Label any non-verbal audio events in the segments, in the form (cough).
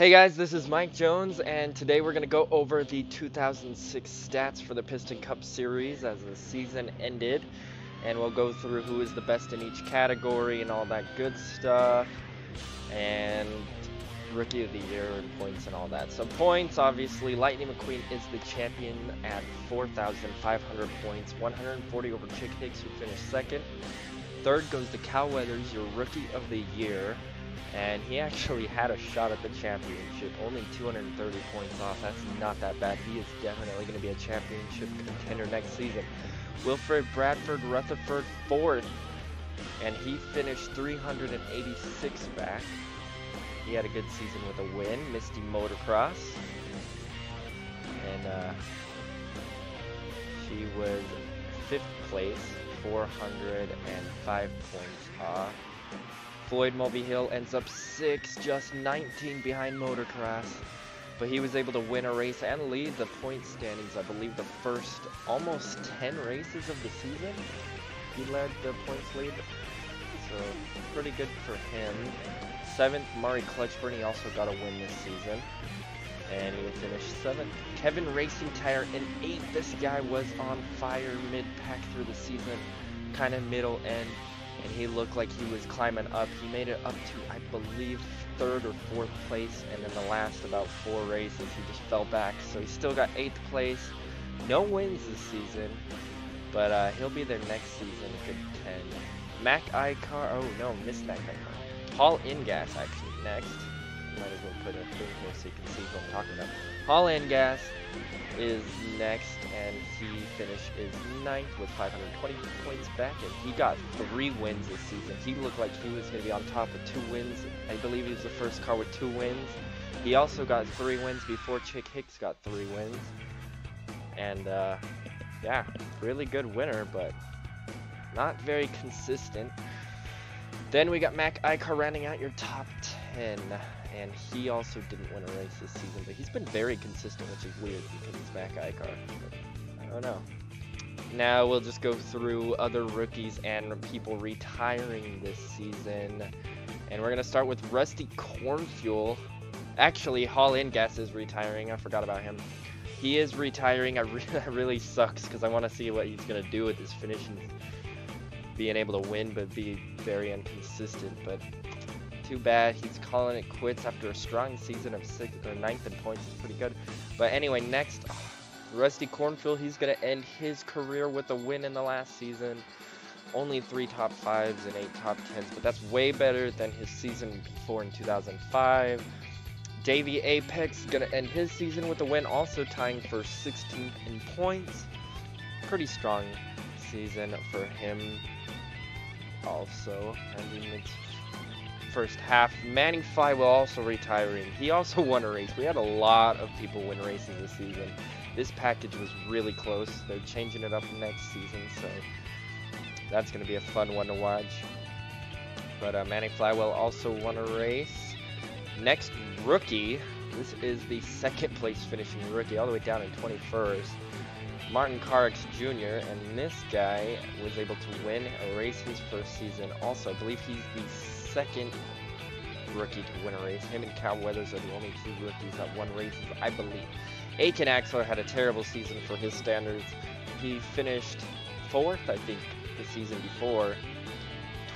Hey guys, this is Mike Jonez, and today we're going to go over the 2006 stats for the Piston Cup Series as the season ended. And we'll go through who is the best in each category and all that good stuff. And Rookie of the Year and points and all that. So points, obviously, Lightning McQueen is the champion at 4,500 points. 140 over Chick Hicks, who finished second. Third goes to Cal Weathers, your Rookie of the Year and he actually (laughs) had a shot at the championship, only 230 points off. That's not that bad. He is definitely going to be a championship contender next season. Wilfred Bradford Rutherford fourth, and he finished 386 back. He had a good season with a win, Misti Motorkrass, and uh, she was fifth place, 405 points off. Floyd Mulvihill ends up 6, just 19 behind Motorkrass. But he was able to win a race and lead the point standings, I believe the first almost 10 races of the season. He led the points lead, so pretty good for him. Seventh, Murray Clutchburn, he also got a win this season. And he finished seventh. Kevin Racingtire in eighth. This guy was on fire mid-pack through the season, kind of middle end and he looked like he was climbing up. He made it up to, I believe, third or fourth place, and in the last about four races, he just fell back. So he still got eighth place. No wins this season, but uh, he'll be there next season, good 10. Mac iCar, oh no, missed Mac iCar. Haul Inngas actually next. Might as well put a thing here so you can see what I'm talking about. Haul Inngas is next, and he finished is ninth with 520 points back, and he got three wins this season. He looked like he was going to be on top with two wins. I believe he was the first car with two wins. He also got three wins before Chick Hicks got three wins. And, uh, yeah, really good winner, but not very consistent. Then we got Mac iCar rounding out your top 10 and he also didn't win a race this season, but he's been very consistent, which is weird because he's Mac iCar. I don't know. Now we'll just go through other rookies and people retiring this season. And we're going to start with Rusty Cornfuel. Actually, Haul Inngas is retiring. I forgot about him. He is retiring. I re (laughs) that really sucks because I want to see what he's going to do with his finishing. Being able to win, but be very inconsistent. But too bad. He's calling it quits after a strong season of sixth or ninth in points. It's pretty good. But anyway, next, oh, Rusty Cornfuel. He's gonna end his career with a win in the last season. Only three top fives and eight top tens, but that's way better than his season before in 2005. Davey Apex gonna end his season with a win, also tying for 16th in points. Pretty strong season for him. Also, ending its first half. Manny Flywheel also retiring. He also (laughs) won a race. We had a lot of people win races this season. This package was really close. They're changing it up next season, so that's going to be a fun one to watch. But uh, Manny Flywheel also won a race. Next rookie, this is the (laughs) second place finishing rookie, all the way down in 21st. Martin Carrix Jr., and this guy was able to win a race his first season. Also, I believe he's the second rookie to win a race. Him and Cal Weathers are the only two rookies that won races, I believe. Aiken Axler had a terrible season for his standards. He finished fourth, I think, the season before.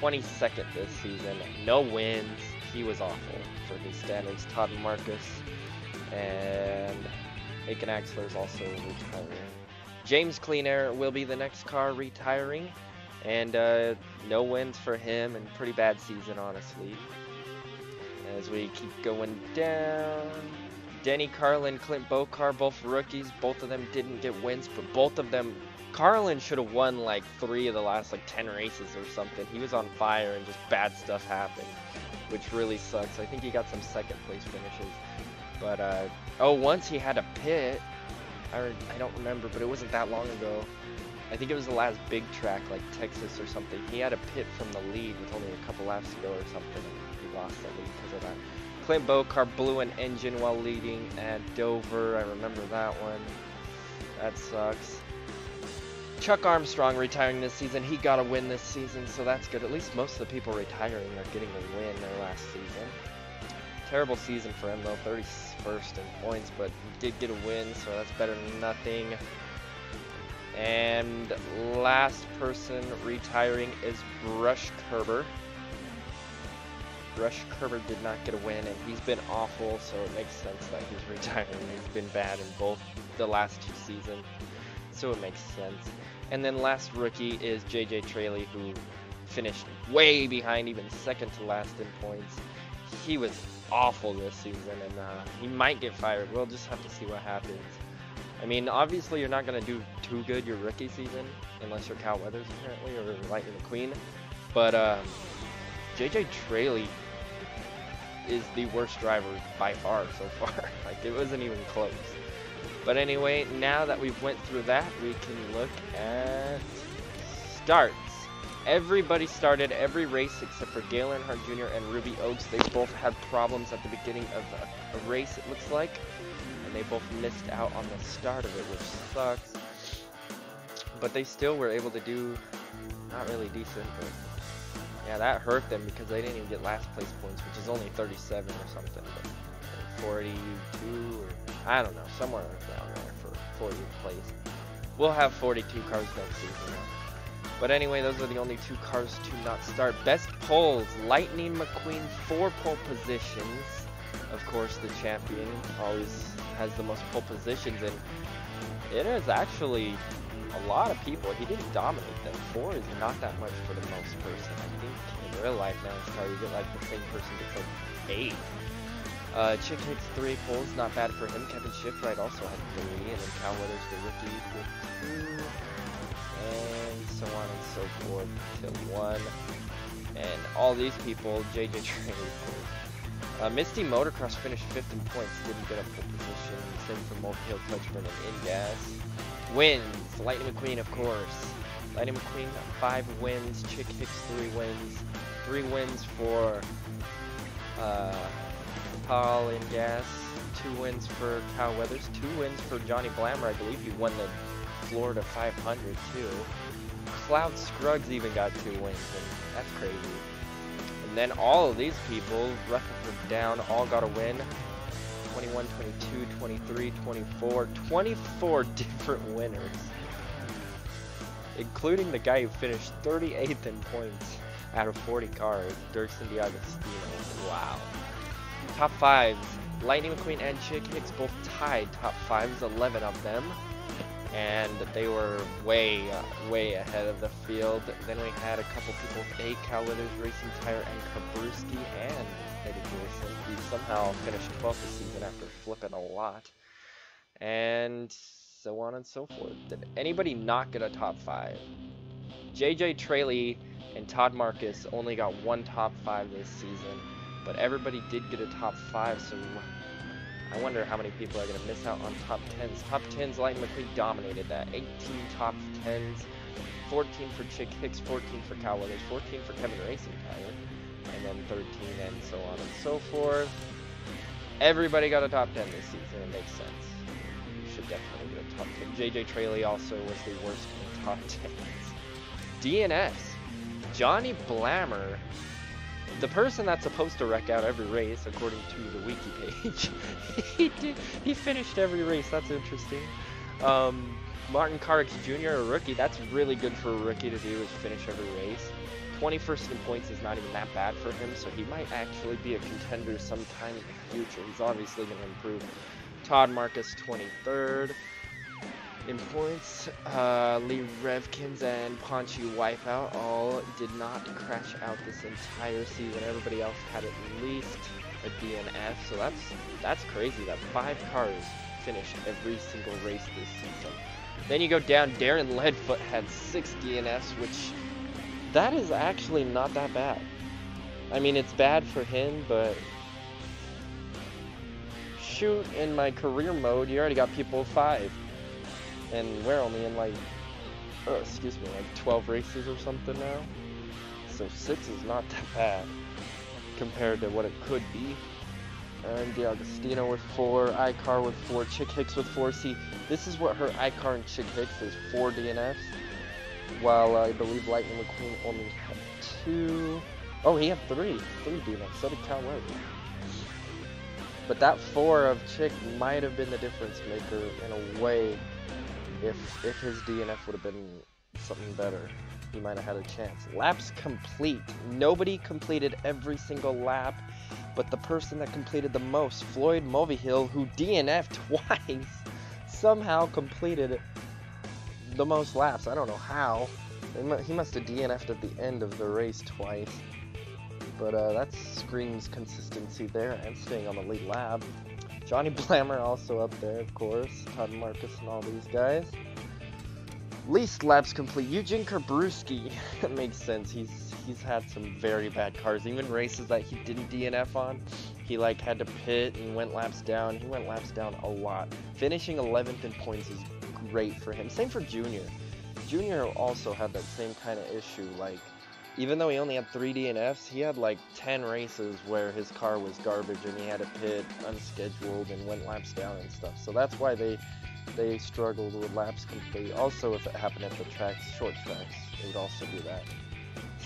22nd this season. No wins. He was awful for his standards. Todd Marcus and Aiken Axler is also retiring. James Cleanair will be the next car retiring. And uh, no wins for him and pretty bad season, honestly. As we keep going down. Denny Carlin, Clint Bokar, both rookies. Both of them didn't get wins, but both of them... Carlin should have won like three of the last like 10 races or something. He was on fire and just bad stuff happened, which really sucks. I think he got some second place finishes. But, uh, oh, once he had a pit. I, I don't remember, but it wasn't that long ago. I think it was the last big track, like Texas or something. He had a pit from the lead with only a couple laps to go or something. he lost the lead because of that. Clint Bokar blew an engine while leading at Dover. I remember that one. That sucks. Chuck Armstrong retiring this season. He got a win this season, so that's good. At least most of the people retiring are getting a win their last season. terrible season for him though, 31st in points, but did get a win, so that's better than nothing. And last person retiring is Brush Curber. Brush Curber did not get a win, and he's been awful, so it makes sense that he's retiring. He's been bad in both the last two seasons, so it makes sense. And then last rookie is JJ Traley, who finished way behind, even second to last in points. He was awful this season, and uh, he might get fired. We'll just have to see what happens. I mean, obviously you're not going to do too good your rookie season, unless you're Cal Weathers apparently, or Lightning McQueen. But um, JJ Traley is the worst driver by far so far. (laughs) like, it wasn't even close. But anyway, now that we've went through that, we can look at starts. Everybody started every race except for Dale Earnhardt Jr. and Ruby Oaks. They both had problems at the beginning of a race, it looks like and they both missed out on the start of it, which sucks. But they still were able to do not really decent, but yeah, that hurt them because they didn't even get last place points, which is only 37 or something, but 42 or I don't know, somewhere around there for 40th place. We'll have 42 cars next season. But anyway, those are the only two cars to not start. Best poles, Lightning McQueen, four pole positions. Of course, the champion always has the most pole positions, and it is actually a lot of people. He didn't dominate them. Four is not that much for the most person. I think in real life NASCAR, you get like the same person gets like eight. Uh, Chick Hicks three poles, not bad for him. Kevin Shiftright also had three, and then Cal Weathers the rookie with two, and so on and so forth till one. And all these people, JJ Trey uh, Misti Motorkrass finished 5th in points, didn't get a pole position. Same for Mulvihill Coachman and Ingas. Wins, Lightning McQueen, of course. Lightning McQueen, 5 wins. Chick Hicks, 3 wins. 3 wins for uh, Haul Inngas. 2 wins for Kyle Weathers. 2 wins for Johnny Blamer. I believe he won the Florida 500 too. Claude Scruggs even got 2 wins, and that's crazy. And then all of these people, Rutherford down, all got a win. 21, 22, 23, 24, 24 (laughs) different winners. Including the guy who finished 38th in points out of 40 cars, Dirkson D'Agostino. Wow. Top 5s, Lightning McQueen and Chick Hicks both tied top 5s, 11 of them and they were way, uh, way ahead of the field. Then we had a couple people with eight Cal Weathers Racing Tire and Carbureski and Eddie Pearson, who somehow finished 12th this season after flipping a lot. And so on and so forth. Did anybody not get a top five? JJ Traley and Todd Marcus only got one top five this season, but everybody did get a top five, so I wonder how many people are going to miss out on top 10s. Top 10s, Lightning McQueen dominated that. 18 top 10s, 14 for Chick Hicks, 14 for Cal Weathers, 14 for Kevin Racing Tire, and then 13 and so on and so forth. Everybody got a top 10 this season. It makes sense. You should definitely get a top 10. JJ Traley also was the worst in top (laughs) 10s. DNS. Johnny Blamer the person that's supposed to wreck out every race, according to the wiki page, (laughs) he did, he finished every race. That's interesting. Um, Martin Carrix Jr., a rookie, that's really good for a rookie to do is finish every race. 21st in points is not even that bad for him, so he might actually be a contender sometime in the future. He's obviously going to improve. Todd Marcus 23rd in points. Uh, Lee Revkins and Ponchy Wipeout all did not crash out this entire season. Everybody else had at least a DNF, so that's that's crazy that five cars finished every single race this season. Then you go down, Darren Leadfoot had six DNFs, which that is actually not that bad. I mean, it's bad for him, but shoot, in my career mode, you already got people five and we're only in like, oh, excuse me, like 12 races or something now. So 6 is not that bad compared to what it could be. And D'Agostino with 4, iCar with 4, Chick Hicks with 4. See, this is what her iCar and Chick Hicks is 4 DNFs. While uh, I believe Lightning McQueen only had 2. Oh, he had 3. 3 DNFs. So did Cal. But that four of Chick might have been the difference maker in a way. If if his DNF would have been something better, he might have had a chance. Laps complete. Nobody completed every single lap, but the person that completed the most, Floyd Mulvihill, who DNF'd (laughs) twice, somehow completed the most laps. I don't know how. He must have DNF'd at the end of the race twice. But uh, that screams consistency there and staying on the lead lap. Johnny (laughs) Blamer also up there, of course. Todd Marcus and all these guys. Least laps complete. Eugene Carbureski. that (laughs) makes sense. He's he's had some very bad cars. Even races that he didn't DNF on, he like had to pit and went laps down. He went laps down a lot. Finishing 11th in points is great for him. Same for Junior. Junior also had that same kind of issue. Like, even though he only had three DNFs, he had like 10 races where his car was garbage and he had to pit unscheduled and went laps down and stuff. So that's why they they struggled with laps complete. Also, if it happened at the tracks, short tracks, it would also do that.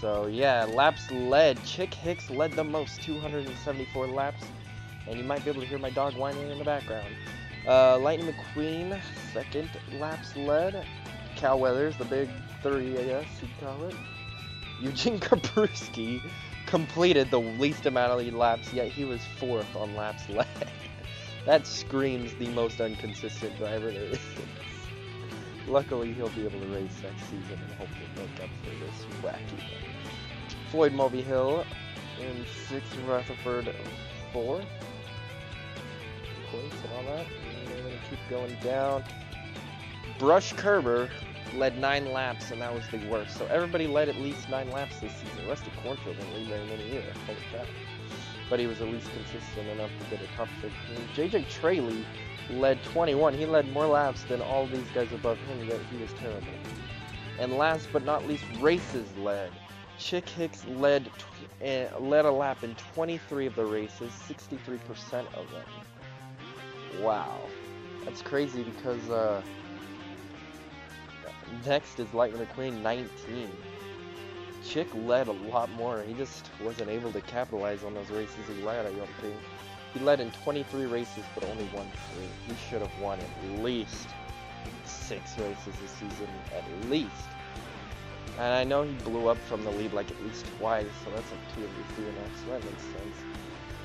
So yeah, laps led. Chick Hicks led the most, 274 laps. And you might be able to hear my dog whining in the background. Uh, Lightning McQueen, second laps led. Cal Weathers, the big three, I guess you'd call it. Eugene (laughs) Carbureski completed the least amount of laps, yet he was fourth on laps led. (laughs) that screams the most inconsistent driver there is. (laughs) Luckily, he'll be able to race next season and hopefully make up for this wacky thing. Floyd Mulvihill in sixth, Rutherford fourth. Points and all that. And keep going down. Brush Curber led nine laps, and that was the worst. So everybody led at least nine laps this season. Rusty Cornfuel didn't lead very many either. Holy crap. But he was at least consistent enough to get a top 15. JJ Traley led 21. He led more laps than all these guys above him, yet he was terrible. And last but not least, races led. Chick Hicks led uh, led a lap in 23 of the races, 63% of them. Wow. That's crazy because uh, next is Lightning McQueen, 19. Chick led a lot more. He just wasn't able to capitalize on those races he led, I don't think. He led in 23 races, but only won three. He should have won at least six races this season, at least. And I know he blew up from the lead like at least twice, so that's like two of his DNFs, so that makes sense.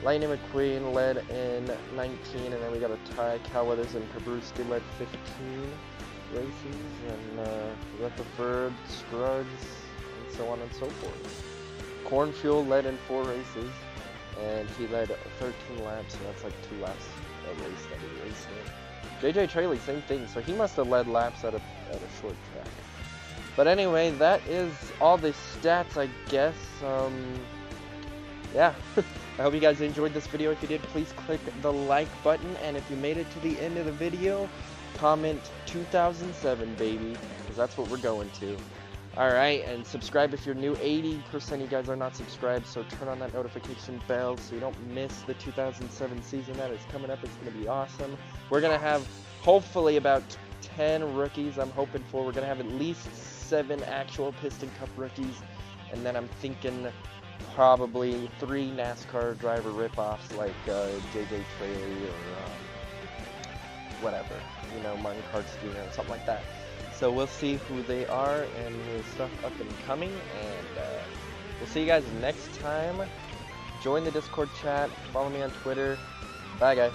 Lightning McQueen led in 19, and then we got a tie. Cal Weathers and Carbureski led 15 races, and uh, Rutherford, Scruggs, and so on and so forth. Cornfuel led in four races, and he led 13 laps, and that's like two laps a race that he raced in. JJ Traley, same thing, so he must have led laps at a, at a short track. But anyway, that is all the stats, I guess. Um, yeah. (laughs) I hope you guys enjoyed this video. If you did, please click the like button. And if you made it to the end of the video, comment 2007, baby. Because that's what we're going to. Alright, and subscribe if you're new. 80% of you guys are not subscribed, so turn on that notification bell so you don't miss the 2007 season that is coming up. It's going to be awesome. We're going to have, hopefully, about 10 rookies I'm hoping for. We're going to have at least 7 actual Piston Cup rookies. And then I'm thinking probably three NASCAR driver ripoffs like uh, JJ Traley or um, whatever, you know, Martin Kartsteiner or something like that. So we'll see who they are and the stuff up and coming, and uh, we'll see you guys next time. Join the Discord chat, follow me on Twitter. Bye, guys.